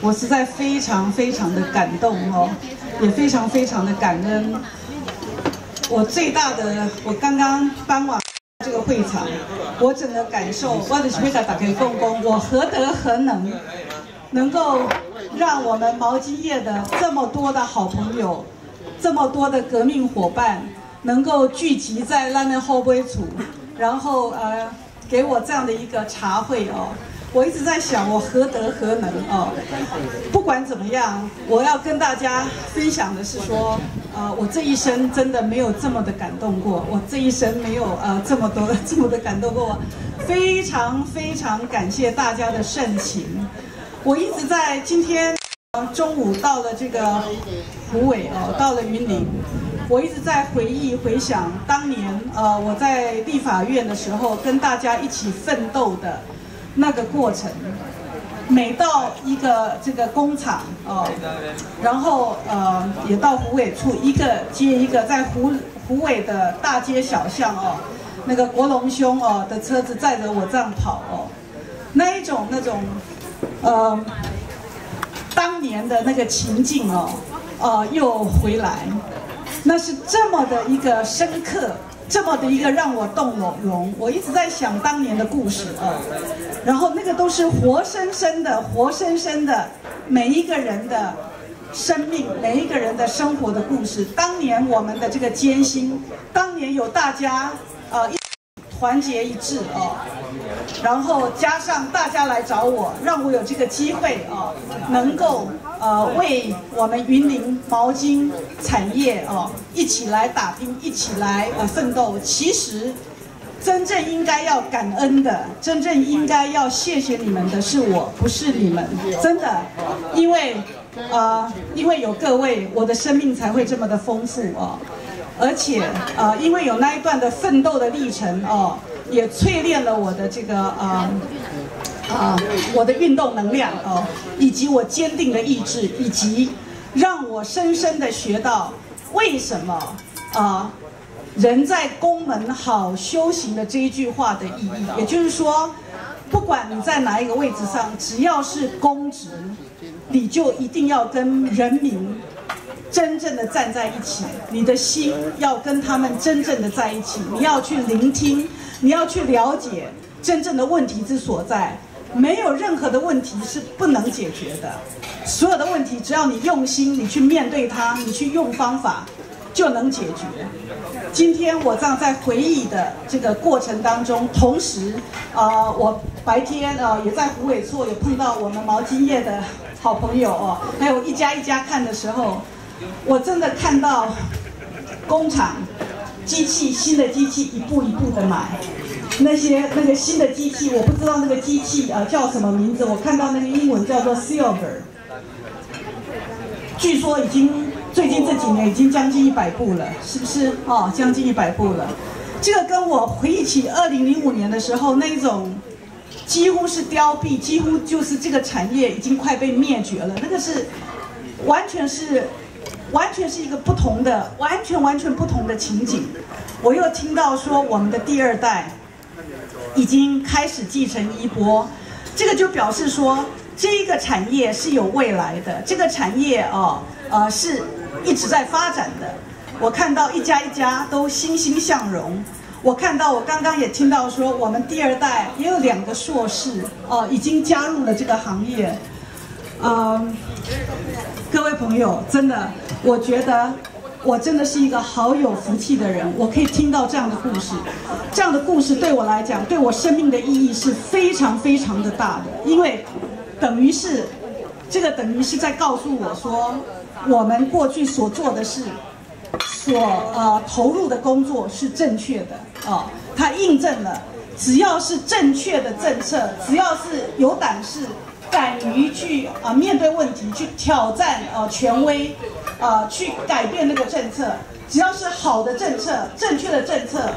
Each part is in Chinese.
我实在非常非常的感动哦，也非常非常的感恩。我最大的，我刚刚搬往这个会场，我整个感受，我的会长打开共工，我何德何能，能够让我们毛巾业的这么多的好朋友，这么多的革命伙伴，能够聚集在拉内后杯处，然后呃，给我这样的一个茶会哦。我一直在想，我何德何能哦？不管怎么样，我要跟大家分享的是说，呃，我这一生真的没有这么的感动过，我这一生没有呃这么多这么的感动过，非常非常感谢大家的盛情。我一直在今天中午到了这个湖尾哦，到了云林，我一直在回忆回想当年呃我在立法院的时候，跟大家一起奋斗的。那个过程，每到一个这个工厂哦，然后呃也到湖尾处，一个接一个，在湖湖尾的大街小巷哦，那个国龙兄哦的车子载着我这样跑哦，那一种那种呃当年的那个情境哦，呃又回来，那是这么的一个深刻。这么的一个让我动容，我一直在想当年的故事啊，然后那个都是活生生的、活生生的每一个人的生命、每一个人的生活的故事。当年我们的这个艰辛，当年有大家呃。团结一致哦，然后加上大家来找我，让我有这个机会啊，能够呃为我们云林毛巾产业哦一起来打拼，一起来呃奋斗。其实真正应该要感恩的，真正应该要谢谢你们的是我，不是你们，真的，因为呃因为有各位，我的生命才会这么的丰富哦。而且，呃，因为有那一段的奋斗的历程哦，也淬炼了我的这个呃，啊，我的运动能量哦，以及我坚定的意志，以及让我深深的学到为什么啊，人在宫门好修行的这一句话的意义。也就是说，不管你在哪一个位置上，只要是公职，你就一定要跟人民。真正的站在一起，你的心要跟他们真正的在一起，你要去聆听，你要去了解真正的问题之所在。没有任何的问题是不能解决的，所有的问题只要你用心，你去面对它，你去用方法，就能解决。今天我这样在回忆的这个过程当中，同时，呃，我白天呃也在湖尾处有碰到我们毛巾业的好朋友哦，还有一家一家看的时候。我真的看到工厂机器新的机器一步一步的买，那些那个新的机器我不知道那个机器呃叫什么名字，我看到那个英文叫做 Silver，据说已经最近这几年已经将近一百部了，是不是？哦，将近一百部了。这个跟我回忆起二零零五年的时候那种几乎是凋敝，几乎就是这个产业已经快被灭绝了，那个是完全是。完全是一个不同的，完全完全不同的情景。我又听到说，我们的第二代已经开始继承衣钵，这个就表示说，这个产业是有未来的，这个产业哦，呃，是一直在发展的。我看到一家一家都欣欣向荣，我看到我刚刚也听到说，我们第二代也有两个硕士哦，已经加入了这个行业，嗯。各位朋友，真的，我觉得我真的是一个好有福气的人，我可以听到这样的故事，这样的故事对我来讲，对我生命的意义是非常非常的大的，因为等于是这个等于是在告诉我说，我们过去所做的事，所呃投入的工作是正确的啊，它印证了，只要是正确的政策，只要是有胆识。敢于去啊面对问题，去挑战呃权威，啊去改变那个政策。只要是好的政策、正确的政策，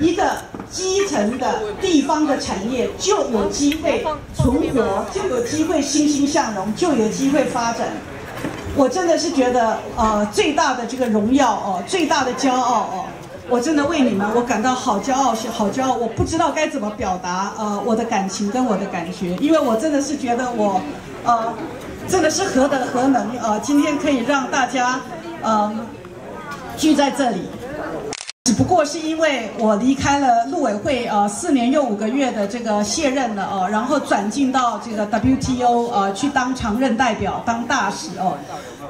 一个基层的地方的产业就有机会存活，就有机会欣欣向荣，就有机会发展。我真的是觉得呃最大的这个荣耀哦，最大的骄傲哦。我真的为你们，我感到好骄傲，好骄傲。我不知道该怎么表达，呃，我的感情跟我的感觉，因为我真的是觉得我，呃，真的是何德何能啊！今天可以让大家嗯聚在这里，只不过是因为我离开了陆委会呃四年又五个月的这个卸任了哦，然后转进到这个 WTO 呃去当常任代表当大使哦，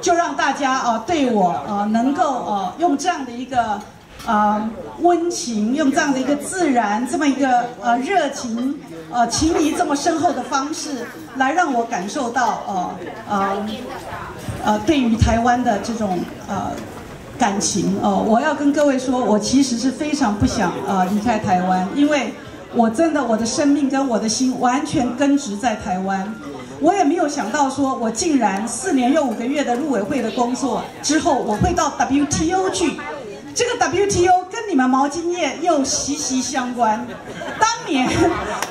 就让大家啊对我呃能够呃用这样的一个。啊，温情用这样的一个自然，这么一个呃热情，呃情谊这么深厚的方式，来让我感受到呃呃呃对于台湾的这种呃感情哦。我要跟各位说，我其实是非常不想呃离开台湾，因为我真的我的生命跟我的心完全根植在台湾。我也没有想到说，我竟然四年又五个月的入委会的工作之后，我会到 WTO 去。这个 WTO 跟你们毛巾业又息息相关。当年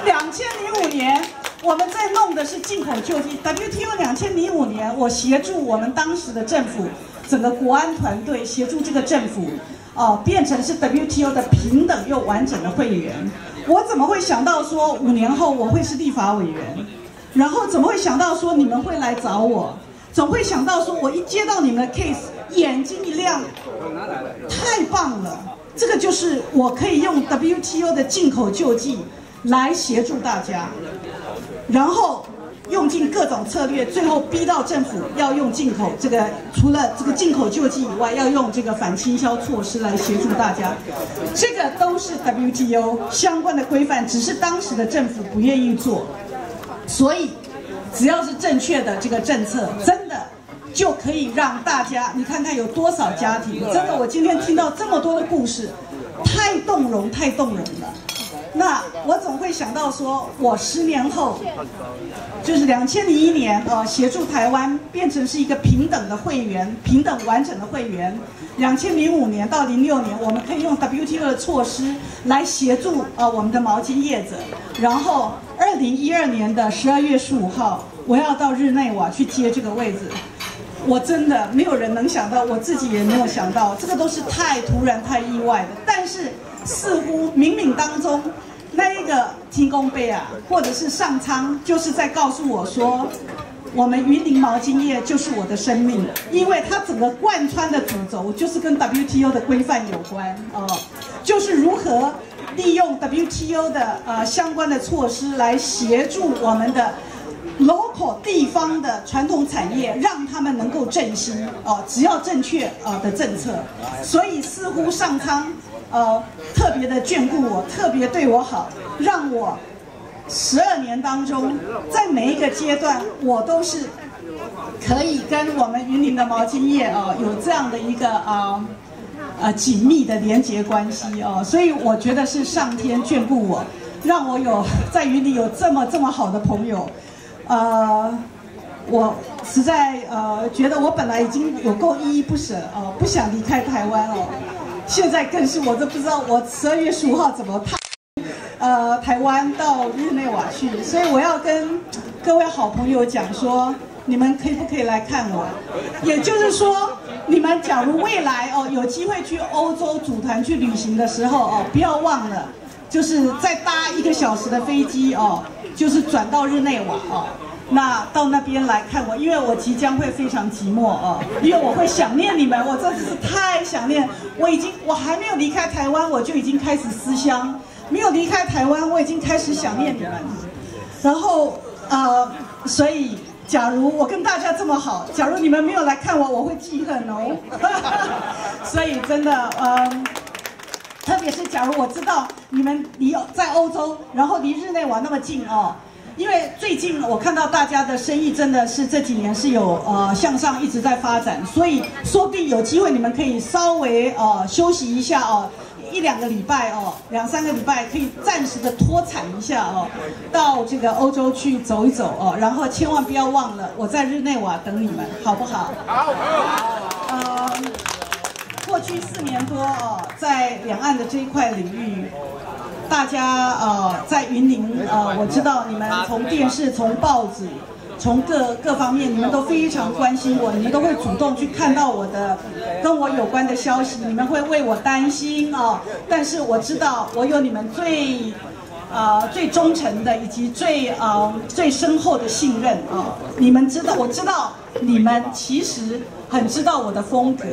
两千零五年，我们在弄的是进口救济。WTO 两千零五年，我协助我们当时的政府，整个国安团队协助这个政府，哦，变成是 WTO 的平等又完整的会员。我怎么会想到说五年后我会是立法委员？然后怎么会想到说你们会来找我？总会想到说我一接到你们的 case。眼睛一亮，太棒了！这个就是我可以用 WTO 的进口救济来协助大家，然后用尽各种策略，最后逼到政府要用进口这个，除了这个进口救济以外，要用这个反倾销措施来协助大家。这个都是 WTO 相关的规范，只是当时的政府不愿意做。所以，只要是正确的这个政策，真的。就可以让大家，你看看有多少家庭，真的，我今天听到这么多的故事，太动容，太动人了。那我总会想到说，我十年后，就是两千零一年，呃，协助台湾变成是一个平等的会员，平等完整的会员。两千零五年到零六年，我们可以用 WTO 的措施来协助呃我们的毛巾业者。然后二零一二年的十二月十五号，我要到日内瓦去接这个位置。我真的没有人能想到，我自己也没有想到，这个都是太突然、太意外的。但是似乎冥冥当中，那一个天公杯啊，或者是上苍，就是在告诉我说，我们云林毛巾业就是我的生命，因为它整个贯穿的主轴就是跟 WTO 的规范有关哦，就是如何利用 WTO 的呃相关的措施来协助我们的。Local 地方的传统产业，让他们能够振兴哦，只要正确呃的政策，所以似乎上苍呃特别的眷顾我，特别对我好，让我十二年当中，在每一个阶段，我都是可以跟我们云林的毛巾业啊有这样的一个啊呃紧密的连结关系哦，所以我觉得是上天眷顾我，让我有在云林有这么这么好的朋友。呃，我实在呃觉得我本来已经有够依依不舍呃，不想离开台湾哦，现在更是我都不知道我十二月十五号怎么踏呃台湾到日内瓦去，所以我要跟各位好朋友讲说，你们可不可以来看我？也就是说，你们假如未来哦有机会去欧洲组团去旅行的时候哦，不要忘了，就是再搭一个小时的飞机哦。就是转到日内瓦哦，那到那边来看我，因为我即将会非常寂寞哦，因为我会想念你们，我真的是太想念。我已经我还没有离开台湾，我就已经开始思乡；没有离开台湾，我已经开始想念你们。然后呃，所以假如我跟大家这么好，假如你们没有来看我，我会记恨哦。所以真的嗯。特别是假如我知道你们离在欧洲，然后离日内瓦那么近哦，因为最近我看到大家的生意真的是这几年是有呃向上一直在发展，所以说不定有机会你们可以稍微呃休息一下哦，一两个礼拜哦，两三个礼拜可以暂时的脱产一下哦，到这个欧洲去走一走哦，然后千万不要忘了我在日内瓦等你们，好不好？好。呃。过去四年多哦，在两岸的这一块领域，大家呃在云林呃，我知道你们从电视、从报纸、从各各方面，你们都非常关心我，你们都会主动去看到我的跟我有关的消息，你们会为我担心哦。但是我知道我有你们最。呃最忠诚的以及最呃最深厚的信任啊。你们知道，我知道你们其实很知道我的风格，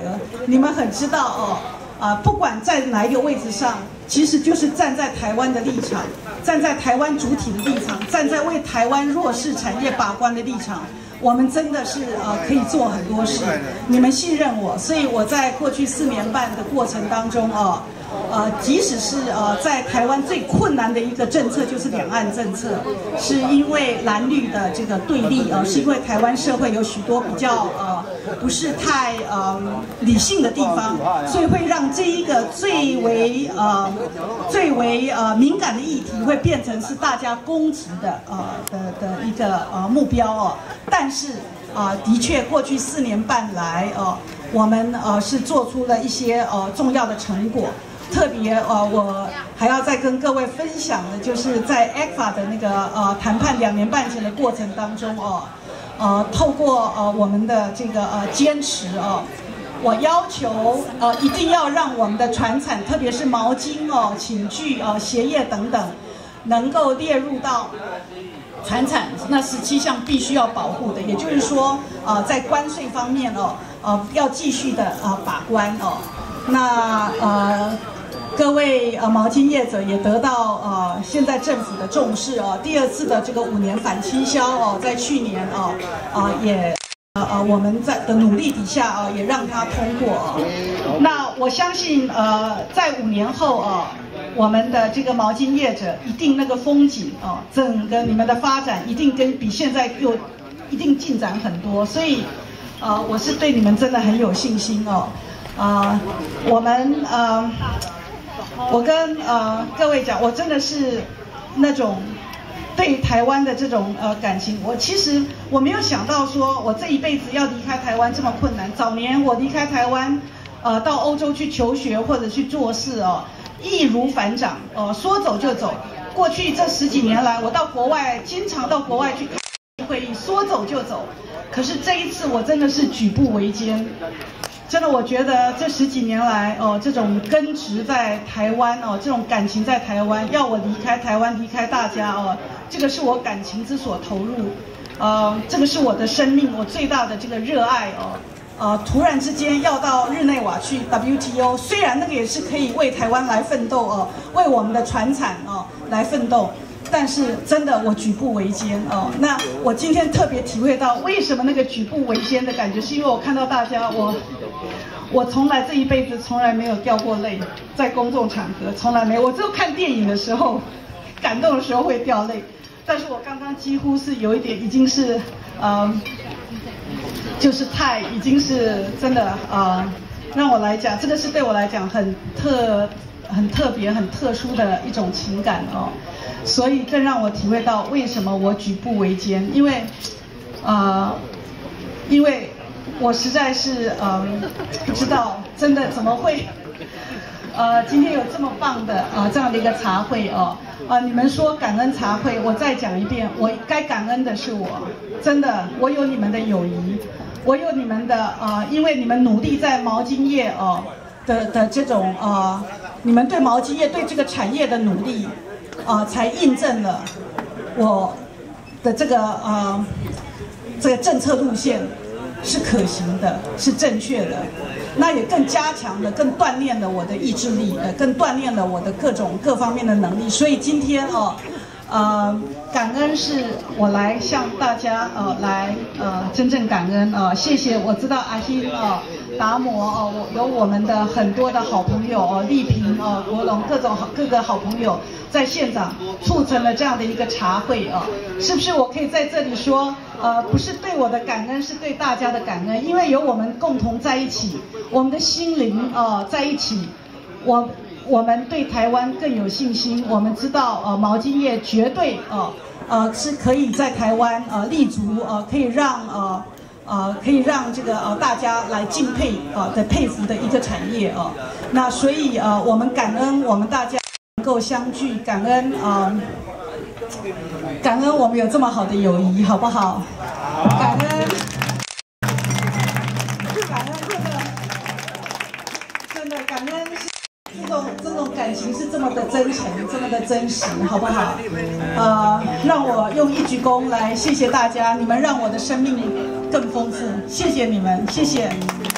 你们很知道哦。啊，不管在哪一个位置上，其实就是站在台湾的立场，站在台湾主体的立场，站在为台湾弱势产业把关的立场，我们真的是呃可以做很多事。你们信任我，所以我在过去四年半的过程当中啊。呃，即使是呃，在台湾最困难的一个政策就是两岸政策，是因为蓝绿的这个对立啊，是因为台湾社会有许多比较呃不是太呃理性的地方，所以会让这一个最为呃最为呃敏感的议题会变成是大家攻击的呃的的一个呃目标哦。但是啊，的确过去四年半来哦，我们呃是做出了一些呃重要的成果。特别呃，我还要再跟各位分享的，就是在 ECFA 的那个呃谈判两年半前的过程当中哦，呃，透过呃我们的这个呃坚持哦，我要求呃一定要让我们的船产，特别是毛巾哦、寝具哦、鞋业等等，能够列入到船产那十七项必须要保护的，也就是说呃在关税方面哦，呃要继续的呃把关哦，那呃。各位呃毛巾业者也得到呃现在政府的重视哦，第二次的这个五年反倾销哦，在去年哦啊也呃呃我们在的努力底下啊也让它通过。那我相信呃在五年后啊，我们的这个毛巾业者一定那个风景啊，整个你们的发展一定跟比现在又一定进展很多，所以呃我是对你们真的很有信心哦啊我们呃。我跟呃各位讲，我真的是那种对台湾的这种呃感情。我其实我没有想到说，我这一辈子要离开台湾这么困难。早年我离开台湾，呃，到欧洲去求学或者去做事哦，易如反掌哦，说走就走。过去这十几年来，我到国外经常到国外去开会议，说走就走。可是这一次我真的是举步维艰。真的，我觉得这十几年来，哦，这种根植在台湾，哦，这种感情在台湾，要我离开台湾，离开大家，哦，这个是我感情之所投入，呃，这个是我的生命，我最大的这个热爱，哦，呃，突然之间要到日内瓦去 WTO，虽然那个也是可以为台湾来奋斗，哦，为我们的船产，哦，来奋斗。但是真的，我举步维艰哦。那我今天特别体会到，为什么那个举步维艰的感觉，是因为我看到大家，我我从来这一辈子从来没有掉过泪，在公众场合从来没有。我只有看电影的时候，感动的时候会掉泪。但是我刚刚几乎是有一点，已经是嗯，就是太已经是真的啊，让我来讲，这个是对我来讲很特、很特别、很特殊的一种情感哦。所以更让我体会到为什么我举步维艰，因为，呃，因为我实在是呃不知道真的怎么会，呃今天有这么棒的啊这样的一个茶会哦，啊你们说感恩茶会，我再讲一遍，我该感恩的是我，真的我有你们的友谊，我有你们的啊，因为你们努力在毛巾业哦的的这种啊，你们对毛巾业对这个产业的努力。啊，才印证了我的这个啊，这个政策路线是可行的，是正确的。那也更加强了，更锻炼了我的意志力，呃，更锻炼了我的各种各方面的能力。所以今天哦，呃，感恩是我来向大家呃来呃真正感恩啊，谢谢。我知道阿欣啊。达摩哦，我有我们的很多的好朋友哦，丽萍哦，国龙各种好各个好朋友在现场促成了这样的一个茶会哦，是不是？我可以在这里说，呃，不是对我的感恩，是对大家的感恩，因为有我们共同在一起，我们的心灵哦在一起，我我们对台湾更有信心，我们知道呃毛巾业绝对哦呃是可以在台湾呃立足呃可以让呃。啊，可以让这个呃大家来敬佩啊的佩服的一个产业啊。那所以呃，我们感恩我们大家能够相聚，感恩啊，感恩我们有这么好的友谊，好不好？感恩，感恩真的，真的感恩，这种这种感情是这么的真诚，这么的真。真实，好不好？呃，让我用一鞠躬来谢谢大家，你们让我的生命更丰富，谢谢你们，谢谢，谢谢。